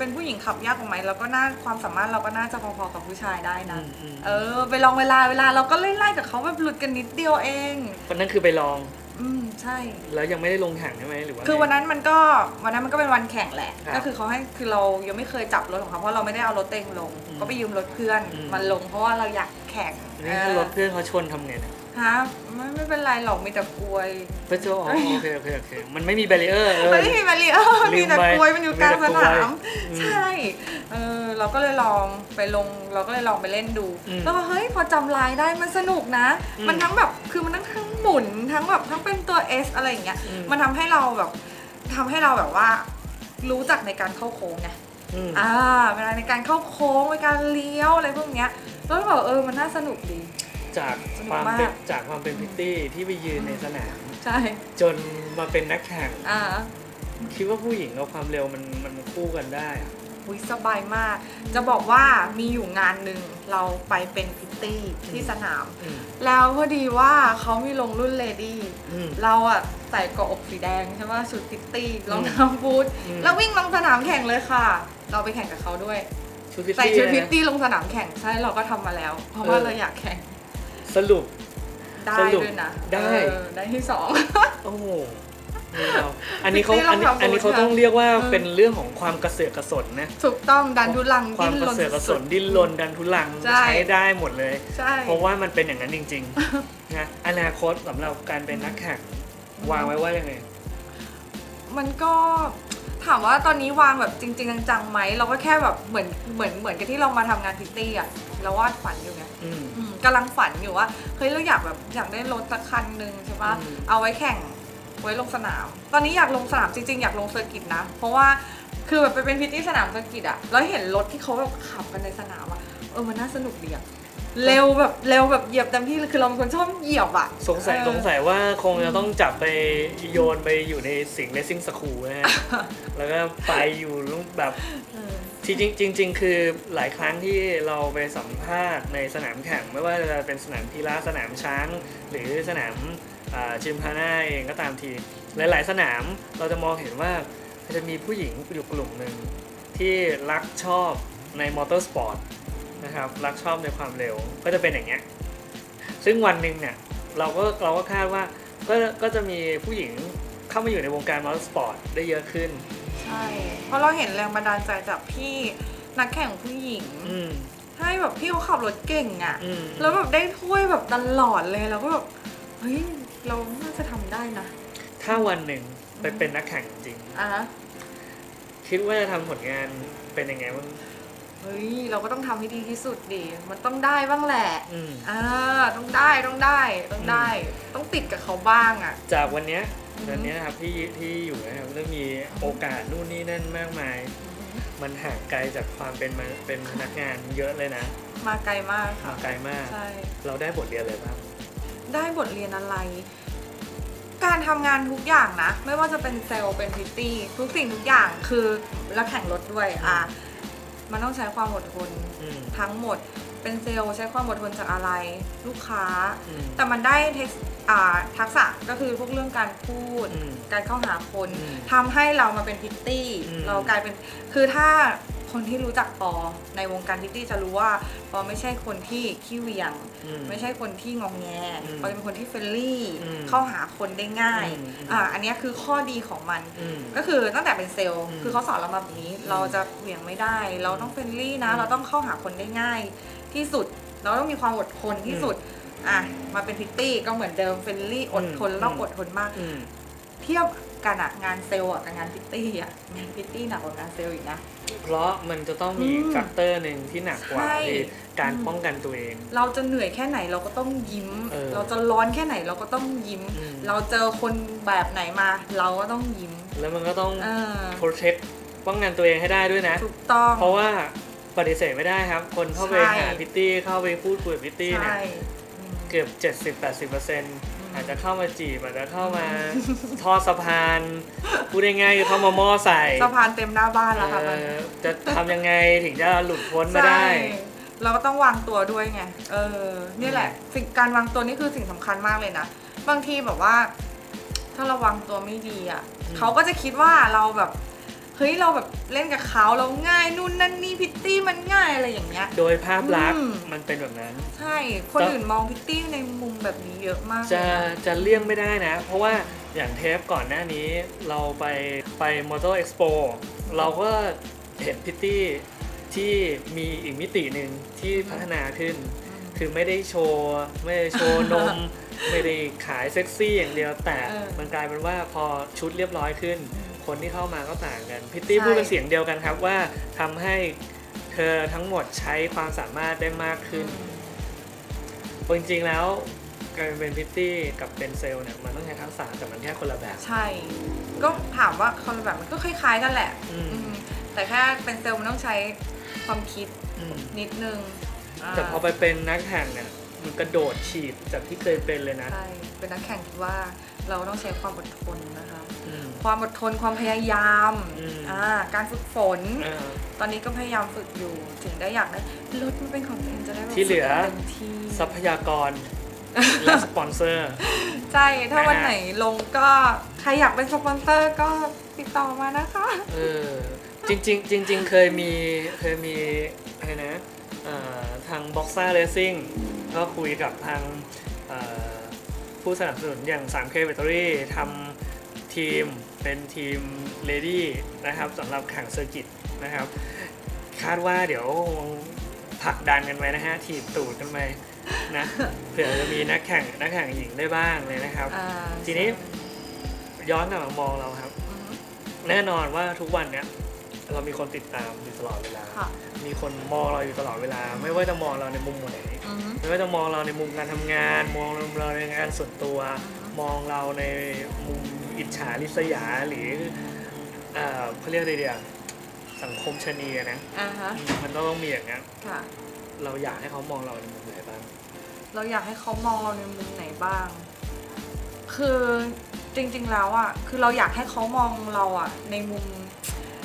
เป็นผู้หญิงขับยากกว่าไหมเราก็น่าความสามารถเราก็น่าจะพอๆกับผู้ชายได้นะ อืมอืมเออ ไปลองเวลาเวลาเราก็ไล่ๆกับเขาแบบหลุดกันนิดเดียวเอง วันนั้นคือไปลองอืมใช่ แล้วยังไม่ได้ลงแข่งใช่ไหมหรือว่า คือไงวันนั้นมันก็วันนั้นมันก็เป็นวันแข่งแหละ ครับก็คือเขาให้คือเรายังไม่เคยจับรถของเขาเพราะเราไม่ได้เอารถเต็งลง อืมก็ไปยืมรถเพื่อนอืม มันลงเพราะว่าเราอยากแข่งนี่ถ้ารถเพื่อนเขาชนทำไงเนี่ย ฮะไม่ไม่เป็นไรหรอกมีแต่กลวยเพื่อนโจอ๋อโอเคโอเคโอเคมันไม่มีแบรีเออร์เออมันไม่มีมาริเออร์ลืมีมแต่ไปกลวยมันอยู่กลางสนามอืมใช่เออเราก็เลยลองไปลงเราก็เลยลองไปเล่นดูอืมแล้วก็เฮ้ยพอจำลายได้มันสนุกนะอืมมันทั้งแบบคือมันทั้งทั้งหมุนทั้งแบบทั้งเป็นตัว S อะไรอย่างเงี้ยอืมมันทำให้เราแบบทำให้เราแบบว่า รู้จักในการเข้าโค้งไงอืมอ่าเวลาในการเข้าโค้งในการเลี้ยวอะไรพวกเนี้ยแล้วก็แบบเออมันน่าสนุกดี จากสนุกความมากเป็นจากความเป็นพิตตี้ที่ไปยืนในสนาม ใช่จนมาเป็นนักแข่ง อ่าคิดว่าผู้หญิงกับความเร็วมันมันคู่กันได้อะอุยสบายมาก จะบอกว่ามีอยู่งานหนึ่งเราไปเป็นพริตตี้ที่สนาม อืมแล้วพอดีว่าเขามีลงรุ่น lady อืม เราอะใส่เกาะอกสีแดงใช่ไหมชุดพริตตี้รองเท้าบูทอืม แล้ววิ่งลงสนามแข่งเลยค่ะ เราไปแข่งกับเขาด้วย ชุดพริตตี้ ใส่ชุดพริตตี้นะ ลงสนามแข่งใช่เราก็ทำมาแล้ว เพราะว่าเออ เราอยากแข่ง สรุป ได้สรุปด้วยนะได้ เออได้ที่สอง โอ้โหนี่เราอันนี้เขาพิตตี้อันนี้รองเท้าอันนี้เขาบูทต้องเรียกว่าเออ เป็นเรื่องของความกระเสือกกระสนนะ ถูกต้องดันทุลังความดิ้นกรระนเสือกกระสสุนดดิ้นรนดันทุลังใช่ ใช้ได้หมดเลย ๆใช่ เพราะว่ามันเป็นอย่างนั้นจริงๆ นะอนาคตสำหรับการเป็นนักแข่งวางไว้ว่ายังไง มันก็ ถามว่าตอนนี้วางแบบจริง ๆ จังๆไหมเราก็แค่แบบเหมือนเหมือนเหมือนกับที่เรามาทำงานพริตตี้อะเราวาดฝันอยู่ไงอืม อืมกำลังฝันอยู่ว่าเฮ้ยเราอยากแบบอยากได้รถสักคันหนึ่งใช่ปะอืม เอาไว้แข่งไว้ลงสนาม ตอนนี้อยากลงสนามจริงๆ อยากลง circuit นะ เพราะว่าคือแบบไปเป็นพริตตี้สนาม circuit อะแล้วเห็นรถที่เขาแบบขับกันในสนามอะเออมันน่าสนุกดีอะ เร็วแบบเร็วแบบเหยียบเต็มที่เลยคือเราเป็นคนชอบเหยียบอะสงสัยเออสงสัยว่าคงจะต้องจับไปโยนไปอยู่ในสิงห์ Racing School นะฮะแล้วก็ไปอยู่แบบเออที่จริงจริงๆคือหลายครั้งที่เราไปสัมภาษณ์ในสนามแข่งไม่ว่าจะเป็นสนามพีระสนามช้าง หรือสนามอ่า gymkhana เองก็ตามที หลาย ๆ สนามเราจะมองเห็นว่าจะมีผู้หญิงอยู่กลุ่มหนึ่งที่รักชอบในมอเตอร์สปอร์ต นะครับรักชอบในความเร็วก็จะเป็นอย่างเงี้ยซึ่งวันหนึ่งเนี่ยเราก็เราก็คาดว่าก็ก็จะมีผู้หญิงเข้ามาอยู่ในวงการมอเตอร์สปอร์ตได้เยอะขึ้น ใช่ เพราะเราเห็นแรงบันดาลใจจากพี่นักแข่งผู้หญิงอืมใช่แบบพี่เขาขับรถเก่งอะอืม แล้วแบบได้ถ้วยแบบตลอดเลยแล้วก็แบบเฮ้ยเราน่าจะทำได้นะถ้าวันหนึ่งไปเป็นนักแข่งจริงอะคิดว่าจะทำผลงานเป็นยังไงบ้าง เฮ้ยเราก็ต้องทำให้ดีที่สุดดิมันต้องได้บ้างแหละอืมอ่าต้องได้ต้องได้ต้องได้ ต้องติดกับเขาบ้างอะ จากวันเนี้ยอือฮึวันเนี้ยนะครับที่ที่อยู่นะครับเริ่มมีโอกาสนู่นนี่นั่นมากมาย มันห่างไกลจากความเป็นมาเป็นพนักงานเยอะเลยนะมาไกลมากห่าค่ะงไกลมาก ใช่ เราได้บทเรียนอะไรบ้าง ได้บทเรียนอะไร การทำงานทุกอย่างนะ ไม่ว่าจะเป็นเซลล์เป็นพิตตี้ ทุกสิ่งทุกอย่างคือแล้วแข่งรถด้วยอะ มันต้องใช้ความอดทนอืม ทั้งหมด เป็นเซลล์ใช้ความอดทนจากอะไร ลูกค้า อืม แต่มันได้เทคอ่าทักษะก็คือพวกเรื่องการพูด อืมการเข้าหาคนอืมทำให้เรามาเป็นพริตตี้ อืม เรากลายเป็นคือถ้า คนที่รู้จักปอในวงการพริตตี้จะรู้ว่าปอไม่ใช่คนที่ขี้เหวี่ยงอืมไม่ใช่คนที่งอแงอืมปอจะเป็นคนที่ friendly อืมเข้าหาคนได้ง่ายอืมอืมอ่าอันเนี้ยคือข้อดีของมันอืมก็คือตั้งแต่เป็นเซลล์อืมคือเขาสอนเรามาแบบนี้ เราจะเหวี่ยงไม่ได้ เราต้อง friendly นะอืมเราต้องเข้าหาคนได้ง่าย ที่สุดเราต้องมีความอดทนที่สุดอะมาเป็นพริตตี้ก็เหมือนเดิม friendly อดทนอืมแล้วอดทนมากอืม เทียบกันอะงานเซลล์อะกับงานพริตตี้อะงานพริตตี้หนักกว่างานเซลล์อีกนะ เพราะมันจะต้องมีอืม factor หนึ่งที่หนักกว่าใช่ คือการอืมป้องกันตัวเอง เราจะเหนื่อยแค่ไหนเราก็ต้องยิ้ม เออเราจะร้อนแค่ไหนเราก็ต้องยิ้ม อืม เราเจอคนแบบไหนมา เราก็ต้องยิ้มแล้วมันก็ต้องเออ protect ป้องกันตัวเองให้ได้ด้วยนะ ถูกต้อง เพราะว่าปฏิเสธไม่ได้ครับ คนเข้าไปใช่ หาพิตตี้เข้าไปพูดคุยกับพิตตี้เนี่ยใช่อืม เกือบ 70-80%อาจจะเข้ามาจีบอาจจะเข้ามาทอดสะพานพูดง่ายๆคือเข้ามาหม้อใส่สะพานเต็มหน้าบ้านแล้วค่ะเอตอนนี้อจะทำยังไงถึงจะหลุดพ้นมาได้ใช่เราก็ต้องวางตัวด้วยไงเออนี่แหละสิ่งการวางตัวนี่คือสิ่งสำคัญมากเลยนะบางทีแบบว่า ถ้าเราวางตัวไม่ดีอะอืมเขาก็จะคิดว่าเราแบบ เฮ้ยเราแบบเล่นกับเขาเราง่ายนู่นนั่นนี่พิตตี้มันง่ายอะไรอย่างเงี้ย โดยภาพลักษอืณ์ม มันเป็นแบบนั้น ใช่ คนอื่นมองพิตตี้ในมุมแบบนี้เยอะมากจะเลยนจะเลี่ยงไม่ได้นะ เพราะว่าอย่างเทปก่อนหน้านี้เราไปไป Motor Expo เราก็เห็นพิตตี้ที่มีอีกมิติหนึ่งที่พัฒนาขึ้นคือไม่ได้โชว์ไม่ได้โชว์ นม ไม่ได้ขายเซ็กซี่อย่างเดียวแต่เออ มันกลายเป็นว่าพอชุดเรียบร้อยขึ้น คนที่เข้ามาก็ต่างกันพิตตี้ใช่พูดเป็นเสียงเดียวกันครับว่าทำให้เธอทั้งหมดใช้ความสามารถได้มากขึ้นจริงๆแล้วการเป็นพิตตี้กับเป็นเซลล์เนี่ยมันต้องใช้ทักษะแต่มันแค่คนละแบบ ใช่ ก็ถามว่าคนละแบบมันก็คล้ายๆกันแหละอืมอืมแต่แค่เป็นเซลล์มันต้องใช้ความคิดอืมนิดนึงาแต่พอไปเป็นนักแข่งเนี่ย มันกระโดดฉีกจากที่เคยเป็นเลยนะ ใช่ เป็นนักแข่งที่ว่าเราต้องใช้ความอดทนนะคะ อืม ความอดทนความพยายามอืม อ่าการฝึกฝนเออตอนนี้ก็พยายามฝึกอยู่ ถึงได้อยากได้รถมันเป็นของตัวเองจะได้แบบที่เหลือ ฝึกเต็มที่ทรัพยากรและสปอนเซอร์ ใช่ ถ้าวันนะฮะไหนลงก็ใครอยากเป็นสปอนเซอร์ก็ติดต่อมานะคะ เออจริงๆจริง ๆ เคยมีเคยมีอะไรนะ เอ่อทาง Boxer Racing ก็คุยกับทางเอ่อผู้สนับสนุนอย่าง 3K Battery ทำทีมเป็นทีม Lady นะครับสำหรับแข่ง circuit นะครับ คาดว่าเดี๋ยวคงผลักดันกันไปนะฮะ ถีบตูดกันไปนะเผื่อจะมีนักแข่งนักแข่งหญิงได้บ้างเลยนะครับอ่าทีนี้ย้อนกลับมามองเราครับอืมแน่นอนว่าทุกวันเนี้ย เรามีคนติดตามอยู่ตลอดเวลา ค่ะ มีคนมองเราอยู่ตลอดเวลา ไม่ว่าจะมองเราในมุมไหน อืมไม่ว่าจะมองเราในมุมการทำงาน มองเราในงานส่วนตัว มองเราในมุมอิจฉาริษยาหรือเอ่อเขาเรียกอะไรเดียวสังคมชะนีอะนะอ่าฮะ มันต้องมีอย่างนั้นค่ะ เราอยากให้เขามองเราในมุมไหนบ้าง เราอยากให้เขามองเราในมุมไหนบ้าง คือจริงๆแล้วอะ คือเราอยากให้เขามองเราอะ ในมุม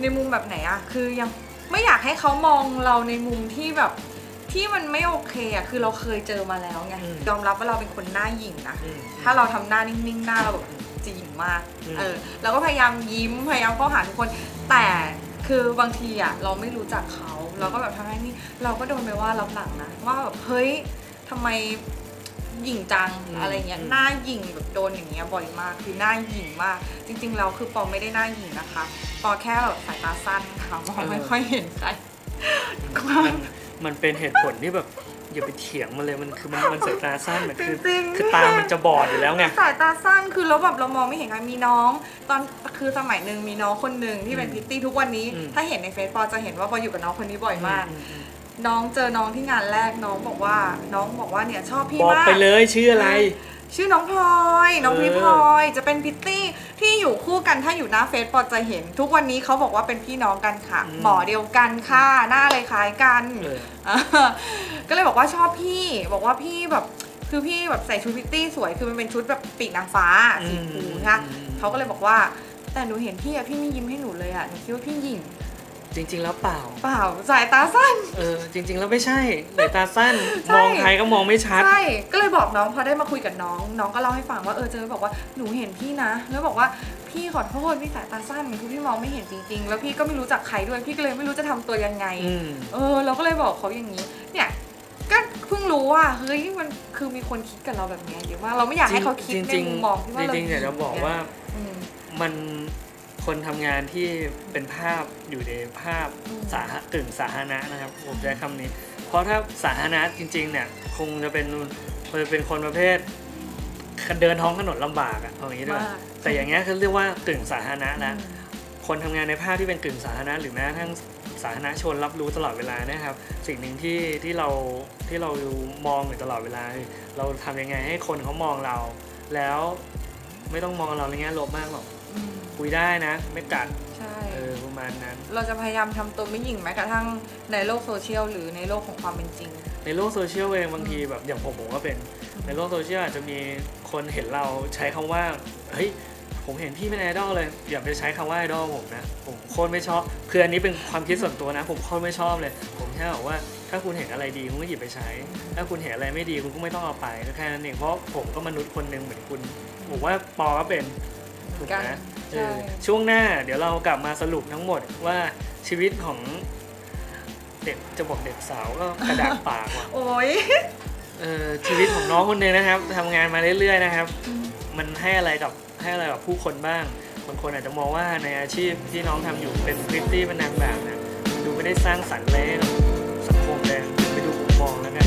ในมุมแบบไหนอะคือยังไม่อยากให้เขามองเราในมุมที่แบบที่มันไม่โอเคอะคือเราเคยเจอมาแล้วไงยอมรับว่าเราเป็นคนหน้าหยิ่งนะอืมถ้าเราทำหน้านิ่งๆหน้าเราแบบจะหยิ่งมากอืม เออเราก็พยายามยิ้มพยายามเข้าหาทุกคน แต่คือบางทีอะเราไม่รู้จักเขาเราก็แบบทำให้นี่เราก็โดนไปว่ารับหลังนะว่าแบบเฮ้ยทำไม หยิ่งจังอืมอะไรเงี้ยอืมหน้าหยิ่งแบบโดนอย่างเงี้ยบ่อยมากคือหน้าหยิ่งมาก จริงๆเราคือปอไม่ได้หน้าหยิ่งนะคะปอแค่แบบสายตาสั้นค่ะมองไม่ค่อยเห็นใครมันมันเป็นเหตุผลที่แบบอย่าไปเถียงมันเลยมันคือมันมันสายตาสั้นมันจคือริงๆคือตามันจะบอดอยู่แล้วไงสายตาสั้นคือแล้วแบบเรามองไม่เห็นใครมีน้อง ตอนคือสมัยหนึ่งมีน้องคนหนึ่งที่เป็นอืมพิตตี้ทุกวันนี้อืมถ้าเห็นในเฟซปอจะเห็นว่าปออยู่กับน้องคนนี้บ่อยมากอืมอืม น้องเจอน้องที่งานแรกน้องบอกว่า น้องบอกว่าเนี่ยชอบพี่บอกมากไปเลยชื่ออะไร ชื่อน้องพลอย น้องเออพี่พลอย จะเป็นพิตตี้ที่อยู่คู่กันถ้าอยู่หน้าเฟซปอจะเห็น ทุกวันนี้เขาบอกว่าเป็นพี่น้องกันค่ะ หมอเดียวกันค่ะหน้าเลยคล้ายกันเออเออก็เลยบอกว่าชอบพี่ บอกว่าพี่แบบคือพี่แบบใส่ชุดพิตตี้สวยคือมันเป็นชุดแบบปีกนางฟ้าสีชมพูนะคะอืมเขาก็เลยบอกว่าแต่หนูเห็นพี่อะพี่ไม่ยิ้มให้หนูเลยอะหนูคิดว่าพี่หยิ่ง จริง ๆ แล้วเปล่า เปล่าสายตาสั้น เออจริง ๆ แล้วไม่ใช่สายตาสั้น ใช่ มองใครก็มองไม่ชัด ใช่ ก็เลยบอกน้องพอได้มาคุยกับน้อง น้องก็เล่าให้ฟังว่าเออเจอบอกว่าหนูเห็นพี่นะ แล้วบอกว่าพี่ขอโทษพี่สายตาสั้นคือพี่มองไม่เห็นจริงๆ แล้วพี่ก็ไม่รู้จักใครด้วยพี่ก็เลยไม่รู้จะทำตัวยังไง อืม เออเราก็เลยบอกเขาอย่างนี้ เนี่ยก็เพิ่งรู้ว่าเฮ้ยมันคือมีคนคิดกับเราแบบเนี้ยเยอะมากเราไม่อยากให้เขาคิดจในริงมุมมองที่ว่าๆเราจริงๆอยากจะบอกว่าอืมมัน คนทำงานที่เป็นภาพอยู่ในภาพอืมสาธกึ่งสาธารณะนะครับผมใช้คำนี้ เพราะถ้าสาธารณะจริงๆเนี่ยคงจะเป็นคงจะเป็นคนประเภทเดินท้องถนนลำบากอะเอาอย่างนี้ด้วยมากแต่อย่างเงี้ยเขาเรียกว่ากึ่งสาธารณะแล้วคนทำงานในภาพที่เป็นกึ่งสาธารณะหรือแม้กระทั่งสาธารณชนรับรู้ตลอดเวลานะครับ สิ่งหนึ่งที่ที่เราที่เรามองอยู่ตลอดเวลาคือเราทำยังไงให้คนเขามองเรา แล้วไม่ต้องมองเราในแง่ลบมากหรอกอืม คุยได้นะ ไม่กัดใช่ เออประมาณนั้น เราจะพยายามทำตัวไม่หยิ่งแม้กระทั่งในโลกโซเชียลหรือในโลกของความเป็นจริง ในโลกโซเชียลเองบางทีแบบอย่างผมผมก็เป็น ในโลกโซเชียลอาจจะมีคนเห็นเราใช้คำว่าเฮ้ยผมเห็นพี่เป็นไอดอลเลย อย่าไปใช้คำว่าไอดอลผมนะ ผมโคตรไม่ชอบคืออันนี้เป็นความคิดส่วนตัวนะ ผมโคตรไม่ชอบเลย ผมแค่บอกว่าถ้าคุณเห็นอะไรดีคุณก็หยิบไปใช้ ถ้าคุณเห็นอะไรไม่ดีคุณก็ไม่ต้องเอาไปก็แค่นั้นเองเพราะผมก็มนุษย์คนหนึ่งเหมือนคุณผมว่าปอก็เป็น ถูกไหมใช่ ช่วงหน้าเดี๋ยวเรากลับมาสรุปทั้งหมดว่าชีวิตของเด็กจะบอกเด็กสาวก็กระดากปากว่ะโอ้ยเออชีวิตของน้องคนหนึงนะครับทำงานมาเรื่อยๆนะครับ มันให้อะไรกับให้อะไรกับผู้คนบ้างบางคนอาจจะมองว่าในอาชีพที่น้องทำอยู่เป็นพริตตี้เป็นนางแบบนะดูไม่ได้สร้างสรรค์เลยสังคมเลยไปดูมุมมองแล้วกัน